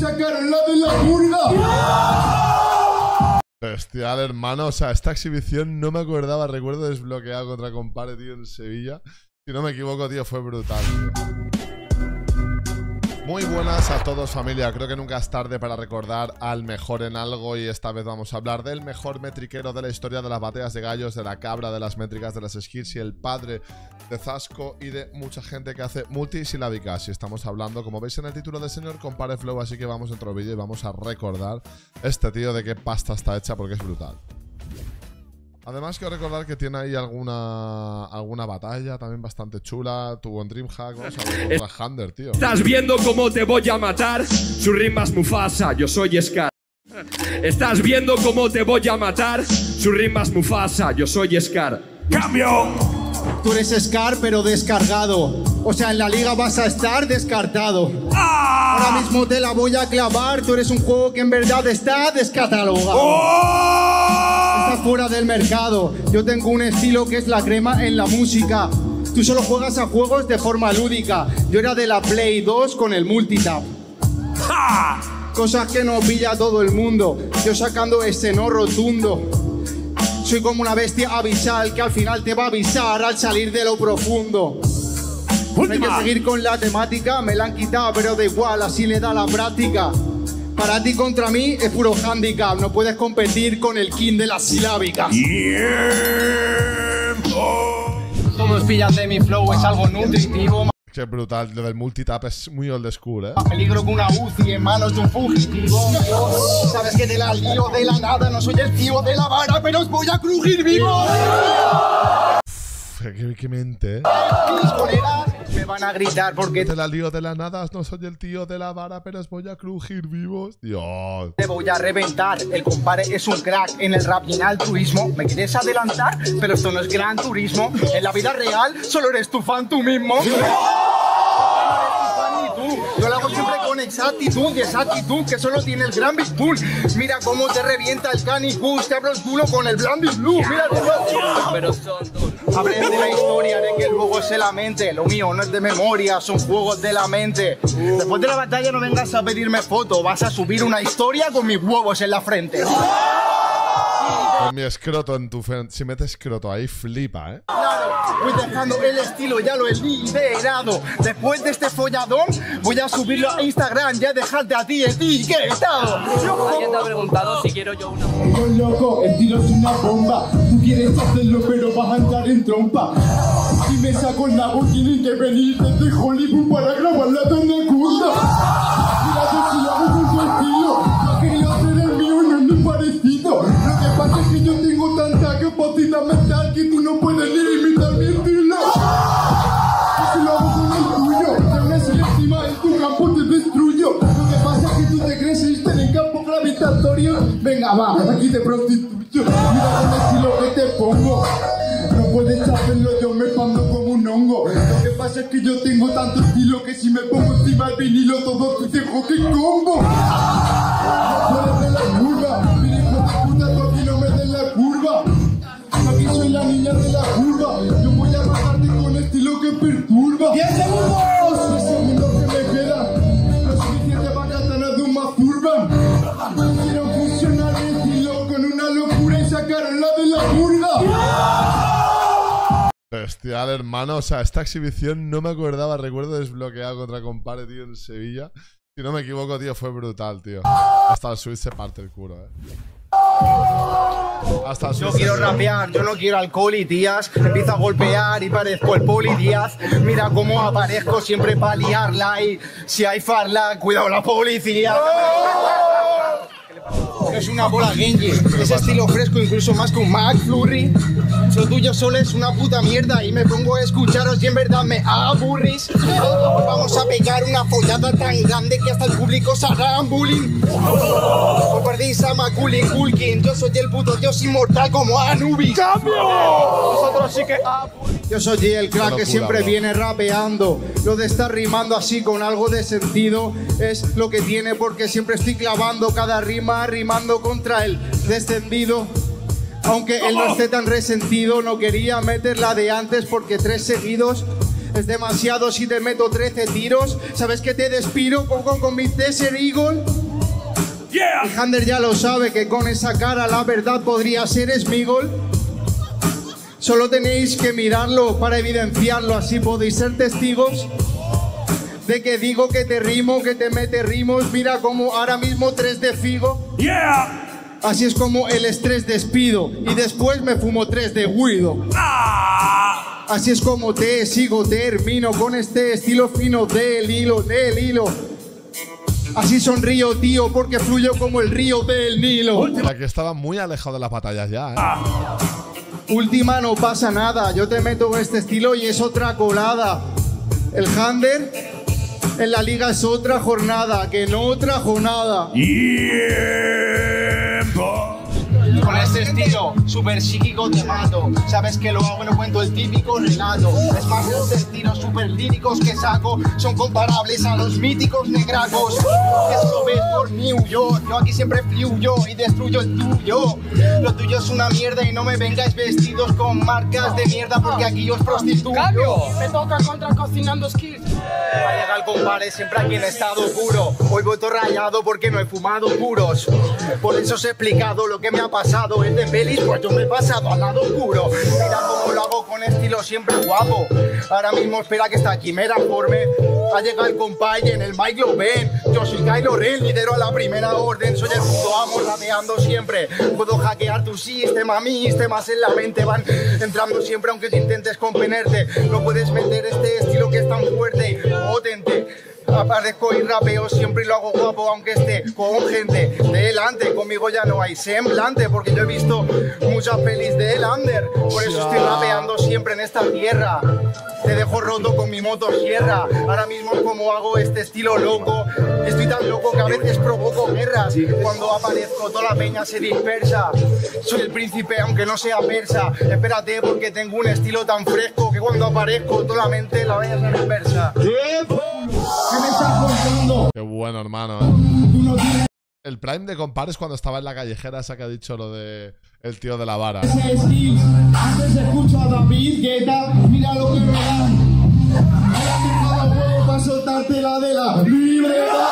sacaron la de la purga. Bestial, hermano. O sea, esta exhibición no me acordaba. Recuerdo desbloqueado contra Compare, tío, en Sevilla. Si no me equivoco, tío, fue brutal. Muy buenas a todos familia, creo que nunca es tarde para recordar al mejor en algo y esta vez vamos a hablar del mejor metriquero de la historia de las bateas de gallos, de la cabra, de las métricas, de las skills y el padre de Zasco y de mucha gente que hace multisilábicas y estamos hablando, como veis en el título del señor, compare flow, así que vamos dentro del vídeo y vamos a recordar este tío de qué pasta está hecha porque es brutal. Además, quiero recordar que tiene ahí alguna alguna batalla también bastante chula. Tuvo en Dreamhack, vamos a ver contra Hunter, tío. Estás viendo cómo te voy a matar. Su rima es Mufasa, yo soy Scar. Estás viendo cómo te voy a matar. Su rima es Mufasa, yo soy Scar. ¡Cambio! Tú eres Scar, pero descargado. O sea, en la liga vas a estar descartado. ¡Ah! Ahora mismo te la voy a clavar. Tú eres un juego que en verdad está descatalogado. ¡Oh! Estás fuera del mercado. Yo tengo un estilo que es la crema en la música. Tú solo juegas a juegos de forma lúdica. Yo era de la Play 2 con el multitap. ¡Ja! Cosas que no pilla todo el mundo. Yo sacando ese no rotundo. Soy como una bestia abisal que al final te va a avisar al salir de lo profundo. No hay que seguir con la temática, me la han quitado, pero da igual, así le da la práctica. Para ti contra mí es puro handicap, no puedes competir con el king de las silábicas. ¡Tiempo! Todos pillan de mi flow, es algo nutritivo. Qué brutal, lo del multitap es muy old school, eh. peligro que una UCI en manos de un fugitivo. Sabes que te la lío de la nada, no soy el tío de la vara, pero os voy a crujir vivo. Uf, qué, qué mente, eh. Me van a gritar porque Te la lío de la nada, no soy el tío de la vara, pero os voy a crujir vivos. Dios. te voy a reventar. El compare es un crack en el rap y en el turismo. Me quieres adelantar, pero esto no es gran turismo. En la vida real solo eres tu fan tú mismo. Yo lo hago siempre con exactitud y exactitud que solo tiene el gran Big Bull. Mira cómo te revienta el canicus, te abro el culo con el Blandy Blue. Mira cómo pero son dos. Aprende la historia de que el juego es de la mente. Lo mío no es de memoria, son juegos de la mente. Después de la batalla no vengas a pedirme foto, vas a subir una historia con mis huevos en la frente. Con mi escroto en tu frente. Si metes escroto ahí, flipa, eh. Claro, voy dejando el estilo, ya lo he liderado. Después de este folladón, voy a subirlo a Instagram, ya dejarte a ti etiquetado. Alguien te ha preguntado si quiero yo una. Yo loco, el tiro es una bomba. Tú quieres hacerlo, pero vas a entrar en trompa. Si me saco el nabo, tienen que venir desde Hollywood para grabarla donde cunda. Mira, yo si hago con tu estilo. Yo quería hacer el mío, no es mi parecido. Lo que pasa es que yo tengo tanta capacidad mental que tú no puedes ni imitar mi estilo. Yo si lo hago con el tuyo. Te unes encima en tu campo te destruyo. Lo que pasa es que tú te crees en el campo gravitatorio. Venga, va, aquí te prostituyo. Mira el estilo que te pongo. Yo tengo tanto estilo que si me pongo encima del vinilo, todo te dejo que combo. Eres de la curva, mira hijo de puta, tú aquí no me des la curva. Aquí soy la niña de la curva. Yo voy a matarte con estilo que perturba. ¡10 segundos! Bestial, hermano. O sea, esta exhibición no me acordaba. Recuerdo desbloqueado contra Compare, tío, en Sevilla. Si no me equivoco, tío, fue brutal, tío. Hasta el Switch se parte el culo, eh. Hasta el Yo quiero rapear, yo no quiero alcohol y tías. Empiezo a golpear y parezco el poli Díaz. Mira cómo aparezco siempre para liarla y si hay farla, cuidado la policía. Es una bola Genji, ese estilo fresco incluso más que un McFlurry. Lo tuyo solo es una puta mierda y me pongo a escucharos y en verdad me aburrís. Vamos a pegar una follada tan grande que hasta el público se harán bullying. Os perdéis a Macaulay Culkin, yo soy el puto dios inmortal como Anubis. ¡Cambio! Vosotros sí que Yo soy el crack que siempre viene rapeando. Lo de estar rimando así con algo de sentido es lo que tiene porque siempre estoy clavando cada rima, rimando contra el descendido. Aunque él no esté tan resentido, no quería meter la de antes porque tres seguidos Es demasiado si te meto 13 tiros. ¿Sabes que te despido con, con, con mi Desert Eagle? Yeah. Y Hander ya lo sabe que con esa cara la verdad podría ser Smigol. Solo tenéis que mirarlo para evidenciarlo, así podéis ser testigos de que digo que te rimo, que te mete rimos. Mira como ahora mismo tres de figo. Yeah. Así es como el estrés despido y después me fumo tres de guido. Así es como te sigo, termino con este estilo fino del hilo, del hilo. Así sonrío, tío, porque fluyo como el río del Nilo. La que estaba muy alejado de las batallas ya, ¿eh? Última no pasa nada, yo te meto este estilo y es otra colada. El Hander en la liga es otra jornada, que no otra jornada. Con este estilo, súper psíquico te mato. Sabes que lo hago, no cuento el típico relato. Es más, los estilos súper líricos que saco son comparables a los míticos negracos. Eso ves por New York. Yo aquí siempre fluyo y destruyo el tuyo. Lo tuyo es una mierda y no me vengáis vestidos con marcas de mierda porque aquí os prostituyo. Me toca contra cocinando skills. Va a llegar compadre siempre aquí en estado puro. Hoy voto rayado porque no he fumado puros. Por eso os he explicado lo que me ha pasado. El de pelis, pues yo me he pasado al lado oscuro. Mira cómo lo hago con estilo siempre guapo. Ahora mismo espera que esta quimera forme. Ha llegado el compadre en el mic lo ven. Yo soy Kylo Ren, lidero a la primera orden. Soy el puto amo, rapeando siempre. Puedo hackear tu sistema, mis sistemas en la mente van entrando siempre aunque te intentes contenerte. No puedes meter este estilo que es tan fuerte y potente. Aparezco y rapeo siempre y lo hago guapo aunque esté con gente delante. Conmigo ya no hay semblante porque yo he visto muchas pelis de Lander. Por eso estoy rapeando siempre en esta tierra. Te dejo roto con mi motosierra. Ahora mismo como hago este estilo loco. Estoy tan loco que a veces provoco guerras. Cuando aparezco toda la peña se dispersa. Soy el príncipe aunque no sea persa. Espérate porque tengo un estilo tan fresco que cuando aparezco toda la mente la vaya a dispersa. ¿Qué me estás contando? Qué bueno, hermano. ¿eh? El prime de compares cuando estaba en la callejera esa que ha dicho lo de el tío de la vara. Antes escucho a David Guetta, mira lo que me dan. Ahora para soltarte la de la libreta.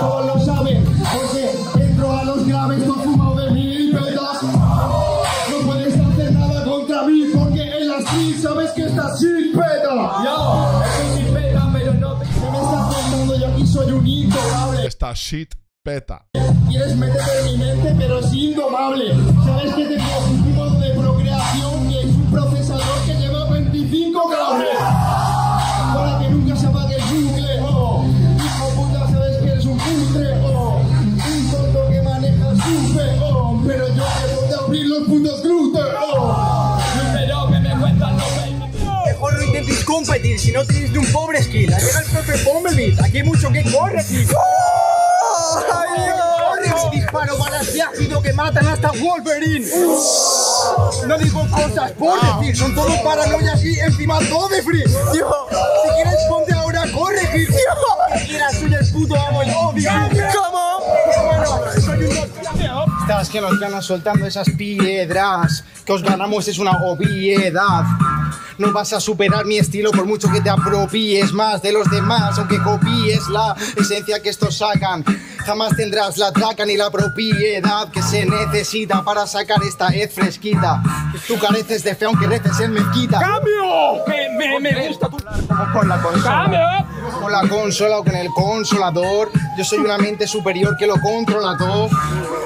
Todos lo saben, porque entro a los graves todo fumado de mil petas. No puedes hacer nada contra mí, porque en la street sabes que estás sin peta. Esta shit peta. Quieres meterte en mi mente, pero es indomable. Sabes que tengo un modo de procreación y es un procesador que lleva 25 cables. Para que nunca se apague el bucle. Oh, hijo puta, sabes que eres un putre. Oh, un tonto que maneja supe. Oh, pero yo te puedo abrir los putos glúteos. Oh, pero que me cuentan los Mejor no intentes competir si no tienes de un pobre skill. Llega el profe Bumblebee, aquí hay mucho que. Corre, matan hasta Wolverine. No digo cosas por decir, son todo paranoias y encima todo de free. Tío, si quieres ponte ahora a corregir. Tío, que quieras, soy el puto amo y odio. Que nos ganas soltando esas piedras. Que os ganamos es una obviedad. No vas a superar mi estilo por mucho que te apropies más de los demás, aunque copies la esencia que estos sacan. Jamás tendrás la traca ni la propiedad que se necesita para sacar esta ed fresquita. Tú careces de fe aunque reces en mezquita. ¡Cambio! Me, me, me gusta tu... Como con la consola. Con la consola o con el consolador. Yo soy una mente superior que lo controla todo.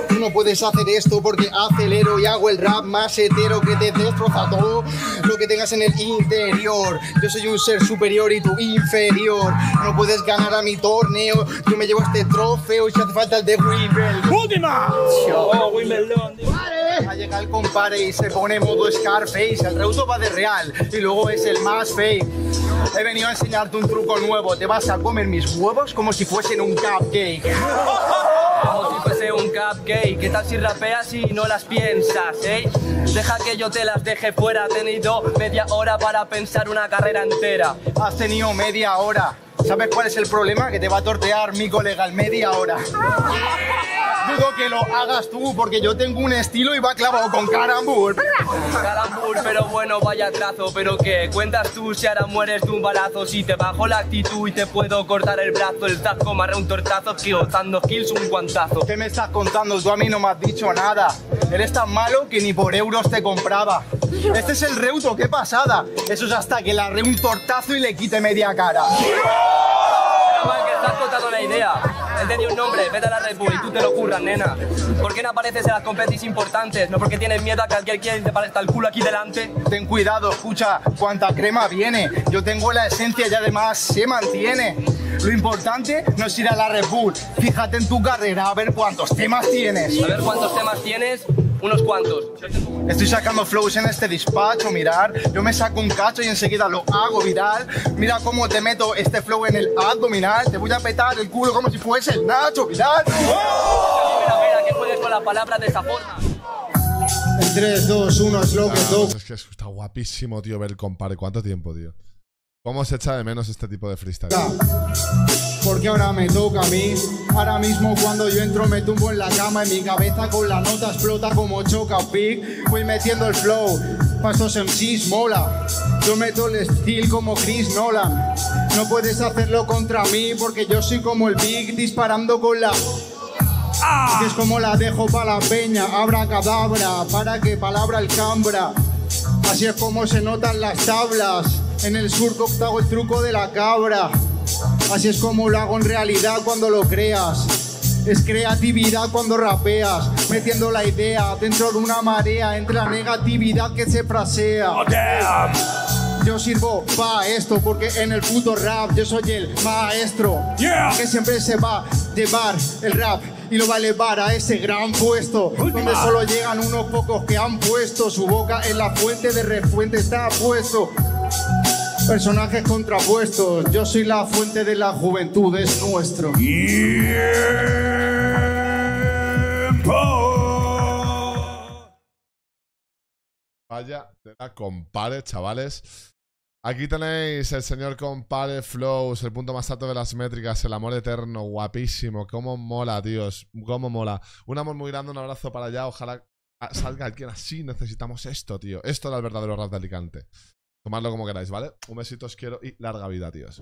Tú no puedes hacer esto porque acelero y hago el rap más hetero que te destroza todo lo que tengas en el interior. Yo soy un ser superior y tú inferior. No puedes ganar a mi torneo. Yo me llevo este trofeo y si hace falta el de Wimbledon. ¡Última! Oh, Wimbledon. Ha llegado el compare y se pone modo Scarface. El reuto va de real y luego es el más fake. He venido a enseñarte un truco nuevo. Te vas a comer mis huevos como si fuesen un cupcake. Como si fuese un cupcake. ¿Qué tal si rapeas y no las piensas, eh? Deja que yo te las deje fuera. He tenido media hora para pensar una carrera entera. Has tenido media hora. ¿Sabes cuál es el problema? Que te va a tortear mi colega en media hora. Dudo que lo hagas tú porque yo tengo un estilo y va clavado con carambur. Calambur, pero bueno, vaya trazo. Pero que cuentas tú si ahora mueres de un balazo. Si te bajo la actitud y te puedo cortar el brazo. El taco marre un tortazo, que dando kills un guantazo. ¿Qué me estás contando? Tú a mí no me has dicho nada. Eres tan malo que ni por euros te compraba. Este es el reuto, qué pasada. Eso es hasta que le arre un tortazo y le quite media cara. Mal que te has contado la idea. Él tenía un nombre, vete a la Red Bull y tú te lo curras, nena. ¿Por qué no apareces en las competis importantes? No porque tienes miedo a que alguien quiera y te parezca el culo aquí delante. Ten cuidado, escucha cuánta crema viene. Yo tengo la esencia y además se mantiene. Lo importante no es ir a la Red Bull. Fíjate en tu carrera a ver cuántos temas tienes. A ver cuántos temas tienes, unos cuantos. Estoy sacando flows en este despacho, mirar. Yo me saco un cacho y enseguida lo hago viral. Mira cómo te meto este flow en el abdominal. Te voy a petar el culo como si fuese el Nacho viral. Mira, mira, que puedes con las palabras de esa forma. En 3, 2, 1, slow que Ah, es que está guapísimo, tío, ver el compare. ¿Cuánto tiempo, tío? ¿Cómo se echa de menos este tipo de freestyle? Porque ahora me toca a mí. Ahora mismo cuando yo entro me tumbo en la cama y mi cabeza con la nota explota como choca big. Voy metiendo el flow. Pasos MCs mola. Yo meto el steel como Chris Nolan. No puedes hacerlo contra mí porque yo soy como el big disparando con la. Que es como la dejo para la peña, abra cadabra, para que palabra el cambra. Así es como se notan las tablas. En el surco octavo el truco de la cabra. Así es como lo hago en realidad cuando lo creas. Es creatividad cuando rapeas, metiendo la idea dentro de una marea entre la negatividad que se frasea. Yo sirvo pa' esto porque en el puto rap yo soy el maestro que siempre se va a llevar el rap y lo va a elevar a ese gran puesto donde solo llegan unos pocos que han puesto su boca en la fuente de refuente está puesto. Personajes contrapuestos, yo soy la fuente de la juventud, es nuestro. Vaya, te la chavales. Aquí tenéis el señor compare flows, el punto más alto de las métricas, el amor eterno, guapísimo. Cómo mola, tíos. Cómo mola. Un amor muy grande, un abrazo para allá. Ojalá salga alguien así. Necesitamos esto, tío. Esto era el verdadero rap de Alicante. Tomadlo como queráis, ¿vale? Un besito, os quiero y larga vida, tíos.